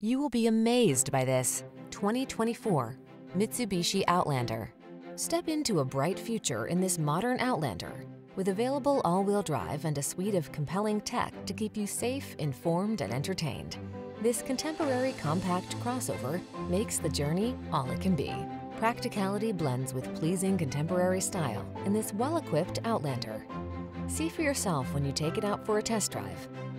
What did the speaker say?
You will be amazed by this 2024 Mitsubishi Outlander. Step into a bright future in this modern Outlander with available all-wheel drive and a suite of compelling tech to keep you safe, informed, and entertained. This contemporary compact crossover makes the journey all it can be. Practicality blends with pleasing contemporary style in this well-equipped Outlander. See for yourself when you take it out for a test drive.